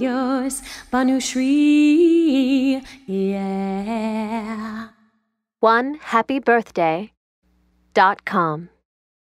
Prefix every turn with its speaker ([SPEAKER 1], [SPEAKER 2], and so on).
[SPEAKER 1] yours, Banushri, yeah.
[SPEAKER 2] One happy birthday dot com.